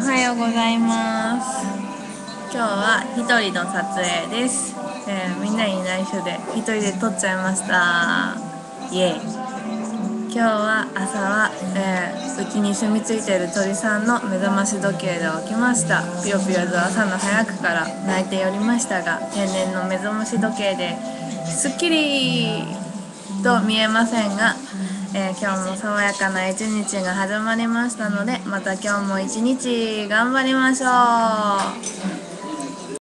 おはようございます。今日は一人の撮影です、えーみんないない人で一人で撮っちゃいました。イエイ。今日は朝は、えーうちに住み着いている鳥さんの目覚まし時計で起きました。ぴよぴよと朝の早くから泣いておりましたが天然の目覚まし時計ですっきりと見えませんが、えー今日も爽やかな一日が始まりましたのでまた今日も一日頑張りましょう。